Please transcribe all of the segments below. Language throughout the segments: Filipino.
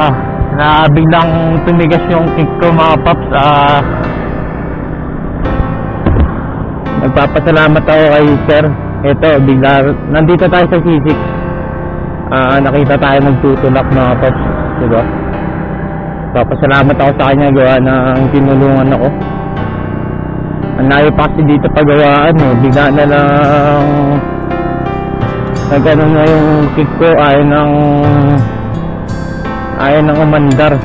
Ah, na biglang tumigas yung kick ko mga paps. Ah, nagpapasalamat ako kay sir. Ito, bigla, nandito tayo sa C6. Ah, nakita tayo nagtutulak mga paps. Diba? Papasalamat ako sa kanya gawa ng tinulungan ako. Ang layo pa kasi dito pagawaan eh. Bigla na lang nagano na yung kick ko ay ng ayaw nang umandar.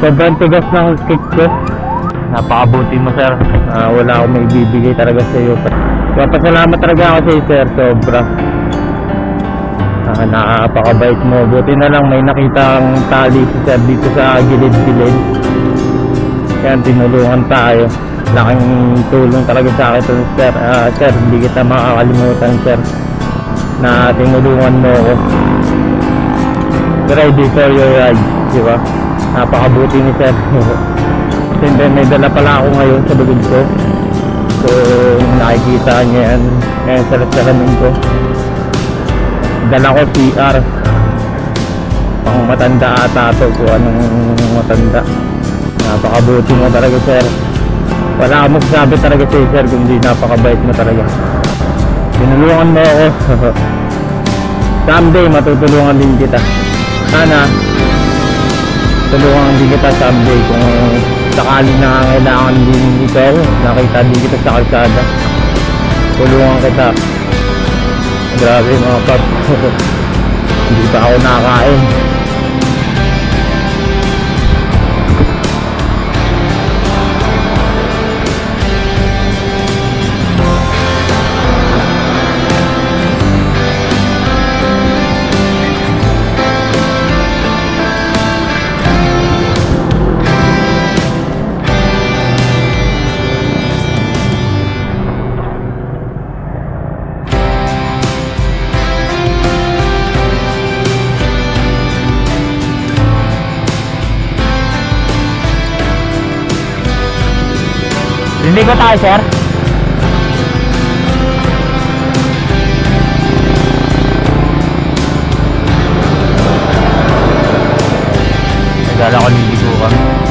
Sobrang tigas ng kick ko. Napakabuti mo sir. Ah, wala akong may bibigay talaga sa iyo. Papasalamat talaga ako sa iyo sir. Sobra. Ah, napakabait mo. Buti na lang may nakitang tali si sir dito sa gilid-gilid. Kaya tinulungan tayo. Laking tulong talaga sa akin sir. Ah, sir, hindi kita makakalimutan sir na tinulungan mo ako ready for your ride, di ba? Napakabuti ni Sir. Siyempre may dala pala ako ngayon sa bugod ko. So, nakikita niya yan. Ngayon sa salamin ko. Dala ko CR. Pang matanda ata to kung anong matanda. Napakabuti mo talaga Sir. Wala akong magsasabi talaga sa Sir kundi napakabait mo talaga. Tinulungan mo ako. Someday matutulungan din kita sana tulungan din kita someday kung sakaling nangangailangan din ikaw nakita din kita sa kalsada. Tulungan kita. Grabe mga pap. Hindi pa ako nakakain Hindi ko tayo, sir. Nagdala ko liligo kami.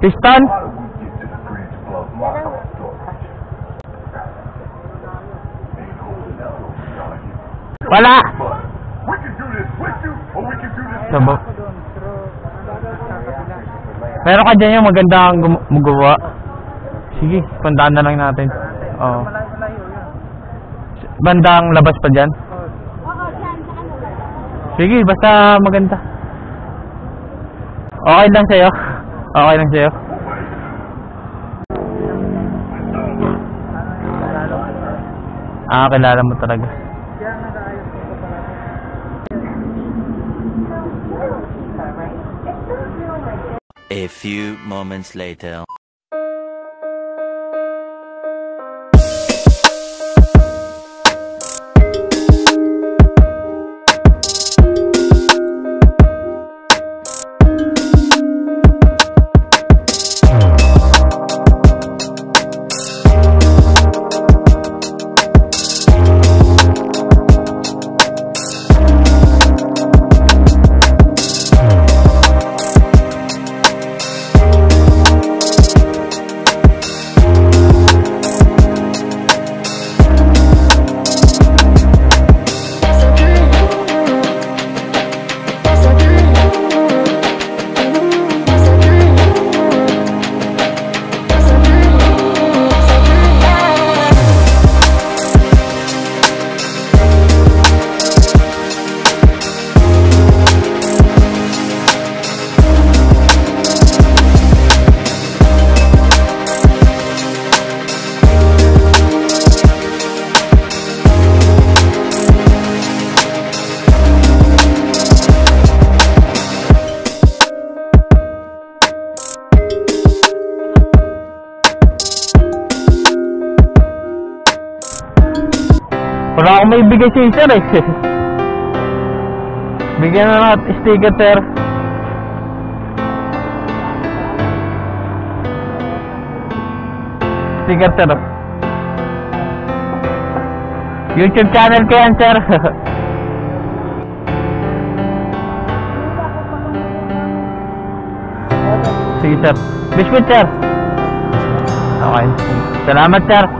Do this. Sabo. Meron ka dyan yung magandang gum- magawa. Sige, pandaan na lang natin. Oo. Bandang labas pa dyan? Sige, basta maganda. Okay lang sa'yo. Okay lang sa'yo. Ah, kilala mo talaga. A few moments later. Wala akong may bigay sa sir eh. Bigyan na natin sticker sir. Sticker sir. YouTube channel ko yan sir. Sige sir. Biscuit sir. Okay. Salamat sir.